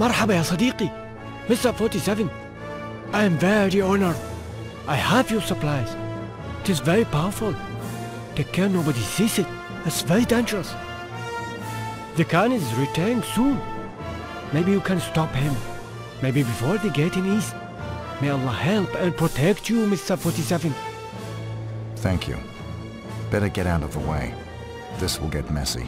مرحبا يا صديقي Mr. 47 I am very honored I have your supplies It is very powerful Take care nobody sees it It's very dangerous The Khan is returning soon Maybe you can stop him Maybe before they get in east May Allah help and protect you Mr. 47 Thank you. Better get out of the way. This will get messy.